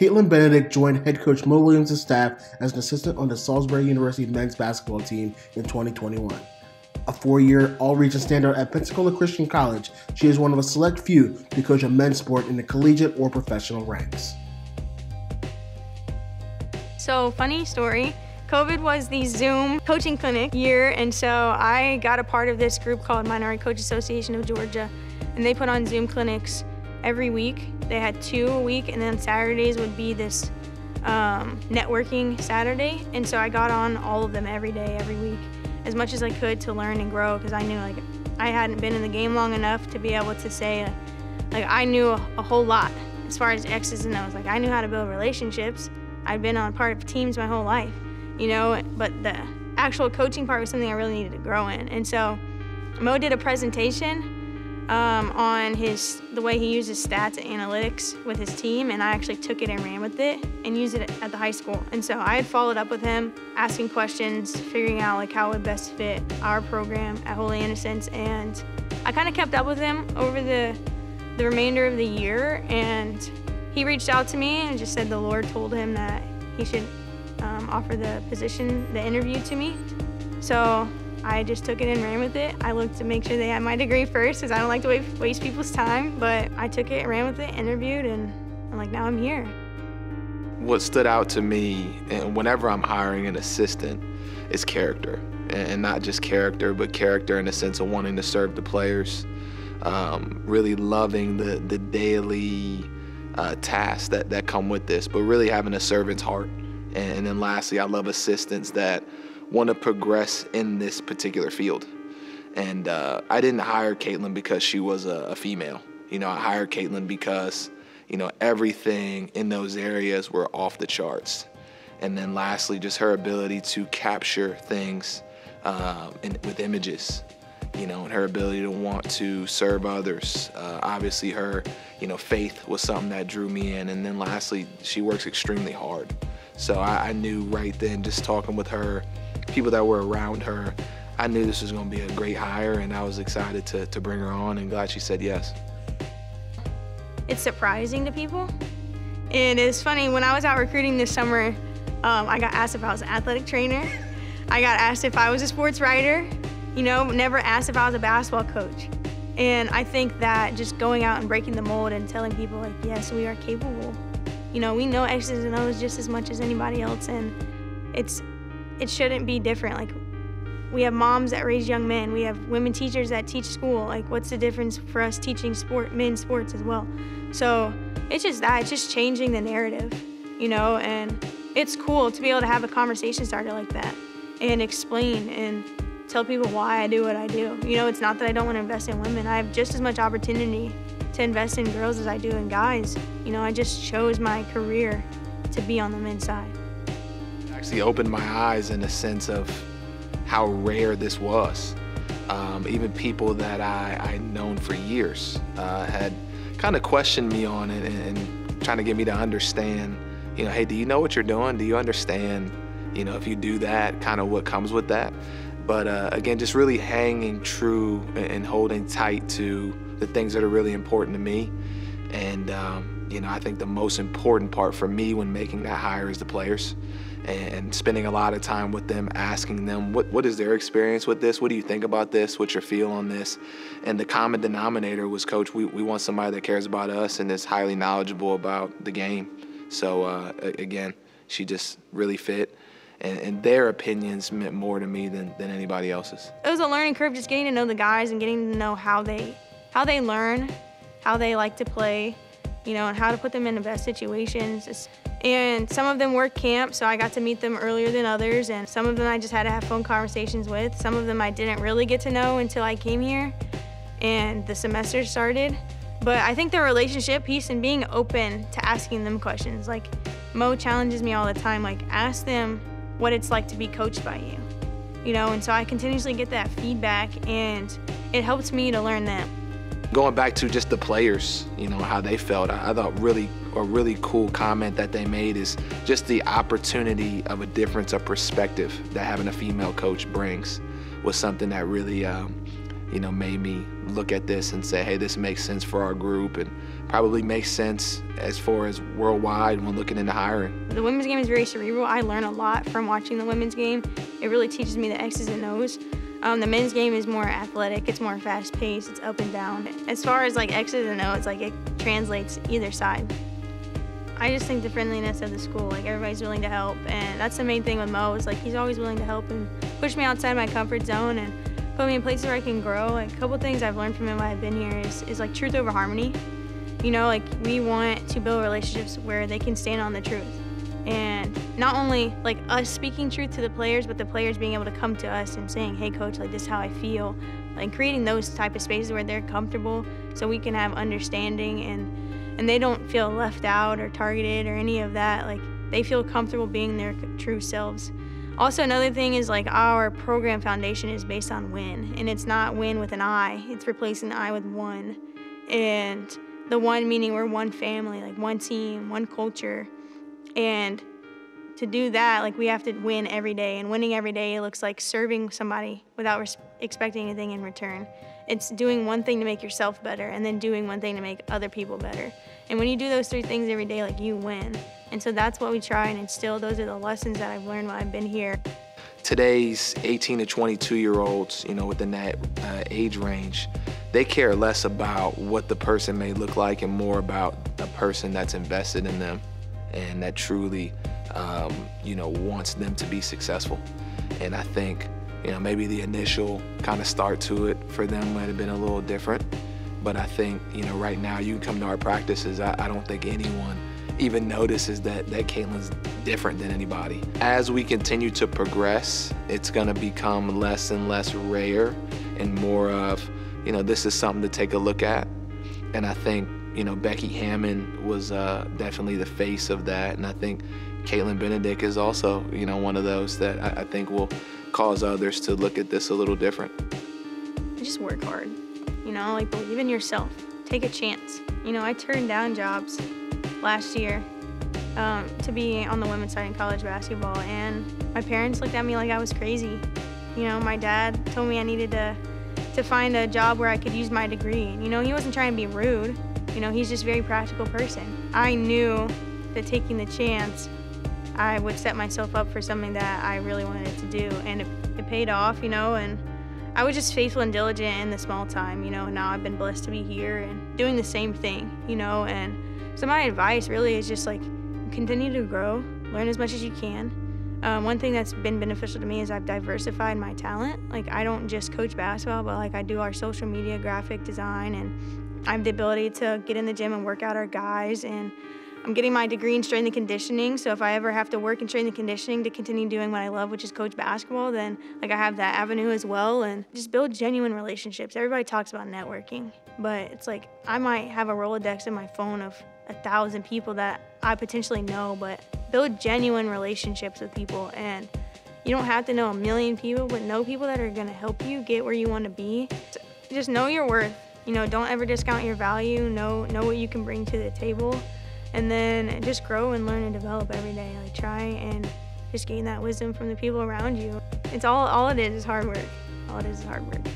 Caitlyn Benedik joined head coach Mo Williams' staff as an assistant on the Salisbury University men's basketball team in 2021. A four year all region standout at Pensacola Christian College, she is one of a select few to coach a men's sport in the collegiate or professional ranks. So, funny story. COVID was the Zoom coaching clinic year, and so I got a part of this group called Minority Coach Association of Georgia, and they put on Zoom clinics every week. They had two a week, and then Saturdays would be this um, networking Saturday, and so I got on all of them every day, every week, as much as I could to learn and grow, because I knew like I hadn't been in the game long enough to be able to say, like I knew a, a whole lot as far as X's and O's. Like I knew how to build relationships. I'd been on part of teams my whole life, you know, but the actual coaching part was something I really needed to grow in. And so Mo did a presentation um, on his the way he uses stats and analytics with his team, and I actually took it and ran with it and used it at the high school. And so I had followed up with him, asking questions, figuring out like how it would best fit our program at Holy Innocents, and I kind of kept up with him over the the remainder of the year, and he reached out to me and just said the Lord told him that he should um, offer the position, the interview to me. So I just took it and ran with it. I looked to make sure they had my degree first because I don't like to waste people's time, but I took it, and ran with it, interviewed, and I'm like, now I'm here. What stood out to me, and whenever I'm hiring an assistant, is character. And not just character, but character in the sense of wanting to serve the players, um, really loving the, the daily uh, tasks that, that come with this, but really having a servant's heart. And, and then lastly, I love assistants that want to progress in this particular field. And uh, I didn't hire Caitlyn because she was a, a, female. You know, I hired Caitlyn because, you know, everything in those areas were off the charts. And then lastly, just her ability to capture things um, in, with images, you know, and her ability to want to serve others. Uh, obviously, her, you know, faith was something that drew me in. And then lastly, she works extremely hard. So I, I knew right then, just talking with her, people that were around her, I knew this was going to be a great hire, and I was excited to, to bring her on and glad she said yes. It's surprising to people. And it's funny, when I was out recruiting this summer, um, I got asked if I was an athletic trainer. I got asked if I was a sports writer, you know, never asked if I was a basketball coach. And I think that just going out and breaking the mold and telling people, like, yes, we are capable. You know, we know X's and O's just as much as anybody else, and it's it shouldn't be different. Like we have moms that raise young men. We have women teachers that teach school. Like what's the difference for us teaching sport, men's sports as well? So it's just that, it's just changing the narrative, you know, and it's cool to be able to have a conversation starter like that and explain and tell people why I do what I do. You know, it's not that I don't want to invest in women. I have just as much opportunity to invest in girls as I do in guys. You know, I just chose my career to be on the men's side actually opened my eyes in a sense of how rare this was. Um, even people that I, I'd known for years uh, had kind of questioned me on it and, and trying to get me to understand, you know, hey, do you know what you're doing? Do you understand, you know, if you do that, kind of what comes with that? But uh, again, just really hanging true and holding tight to the things that are really important to me. And, um, you know, I think the most important part for me when making that hire is the players and spending a lot of time with them, asking them what, what is their experience with this? What do you think about this? What's your feel on this? And the common denominator was, Coach, we, we want somebody that cares about us and is highly knowledgeable about the game. So, uh, again, she just really fit. And, and, their opinions meant more to me than, than anybody else's. It was a learning curve just getting to know the guys and getting to know how they, how they learn, how they like to play, you know, and how to put them in the best situations. It's, and some of them were camp, so I got to meet them earlier than others, and some of them I just had to have phone conversations with. Some of them I didn't really get to know until I came here and the semester started. But I think the relationship piece and being open to asking them questions, like Mo challenges me all the time, like ask them what it's like to be coached by you. You know, and so I continuously get that feedback and it helps me to learn them. Going back to just the players, you know, how they felt, I, I thought really a really cool comment that they made is just the opportunity of a difference of perspective that having a female coach brings was something that really um, you know, made me look at this and say, hey, this makes sense for our group and probably makes sense as far as worldwide when looking into hiring. The women's game is very cerebral. I learn a lot from watching the women's game. It really teaches me the X's and O's. Um, the men's game is more athletic, it's more fast paced, it's up and down. As far as like X's and O's, like it translates either side. I just think the friendliness of the school, like everybody's willing to help, and that's the main thing with Mo. Is like he's always willing to help and push me outside my comfort zone and put me in places where I can grow. Like a couple things I've learned from him while I've been here is, is like truth over harmony. You know, like we want to build relationships where they can stand on the truth. And not only like us speaking truth to the players, but the players being able to come to us and saying, hey coach, like this is how I feel. Like creating those type of spaces where they're comfortable so we can have understanding and and they don't feel left out or targeted or any of that. Like they feel comfortable being their true selves. Also, another thing is like our program foundation is based on win, and it's not win with an I, it's replacing I with one. And the one meaning we're one family, like one team, one culture. And to do that, like we have to win every day, and winning every day looks like serving somebody without res- expecting anything in return. It's doing one thing to make yourself better, and then doing one thing to make other people better. And when you do those three things every day, like you win. And so that's what we try and instill. Those are the lessons that I've learned while I've been here. Today's 18 to 22 year olds, you know, within that uh, age range, they care less about what the person may look like and more about a person that's invested in them and that truly, um, you know, wants them to be successful. And I think, you know, maybe the initial kind of start to it for them might have been a little different. But I think, you know, right now you come to our practices, I, I don't think anyone even notices that, that Caitlyn's different than anybody. As we continue to progress, it's gonna become less and less rare and more of, you know, this is something to take a look at. And I think, you know, Becky Hammon was uh, definitely the face of that. And I think Caitlyn Benedik is also, you know, one of those that I, I think will cause others to look at this a little different. Just work hard, you know, like believe in yourself. Take a chance. You know, I turned down jobs last year um, to be on the women's side in college basketball, and my parents looked at me like I was crazy. You know, my dad told me I needed to to find a job where I could use my degree. You know, he wasn't trying to be rude. You know, he's just a very practical person. I knew that taking the chance, I would set myself up for something that I really wanted to do, and it, it paid off. You know, and I was just faithful and diligent in the small time. You know, now I've been blessed to be here and doing the same thing. You know, and so my advice really is just like continue to grow, learn as much as you can. Um, one thing that's been beneficial to me is I've diversified my talent. Like I don't just coach basketball, but like I do our social media, graphic design, and I have the ability to get in the gym and work out our guys. And I'm getting my degree in strength and conditioning. So if I ever have to work in strength and conditioning to continue doing what I love, which is coach basketball, then like I have that avenue as well. And just build genuine relationships. Everybody talks about networking, but it's like I might have a Rolodex in my phone of a thousand people that I potentially know, but build genuine relationships with people. And you don't have to know a million people, but know people that are gonna help you get where you wanna be. Just know your worth. You know, don't ever discount your value. Know know what you can bring to the table, and then just grow and learn and develop every day. Like try and just gain that wisdom from the people around you. It's all all it is is hard work. All it is is hard work.